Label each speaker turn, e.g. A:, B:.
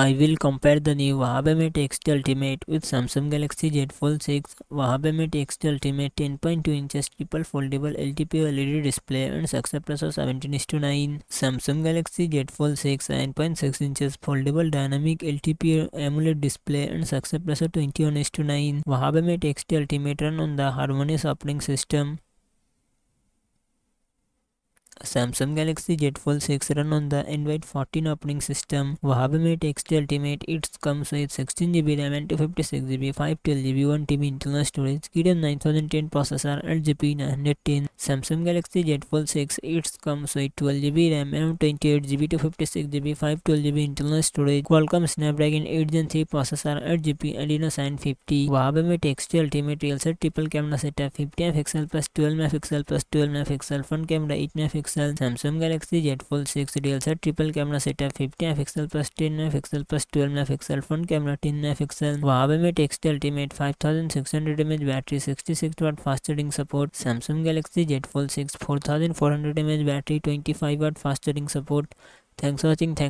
A: I will compare the new Huawei Mate X Ultimate with Samsung Galaxy Z Fold 6. Huawei Mate X Ultimate 10.2 inches triple foldable LTPO LED display and success ratio 17:9. Samsung Galaxy Z Fold 6 9.6 inches foldable dynamic LTPO AMOLED display and success ratio 21:9. Huawei Mate X Ultimate run on the Harmonious operating system. Samsung Galaxy Z Fold 6 run on the Android 14 operating system. Mate X Ultimate it comes with 16GB RAM and 256GB, 512GB, 1TB internal storage, Kirin 9010 processor, 8GB 910. Samsung Galaxy Z Fold 6 it comes with 12GB RAM and 28GB, 256GB, 512GB internal storage, Qualcomm Snapdragon 8 Gen 3 processor, 8GB Adreno 950. Huawei Mate X Ultimate real set triple camera setup 50 MP plus 12 MP plus 12 MP front camera 8 MP pixel Samsung Galaxy Z Fold six DL sir triple camera setup fifty F pixel plus ten में pixel plus twelve mega pixel front camera ten mega pixel वहाँ में text ultimate five thousand six hundred MH battery sixty six watt fast charging support Samsung Galaxy Z Fold six four thousand four hundred MH battery twenty five watt fast charging support thanks for watching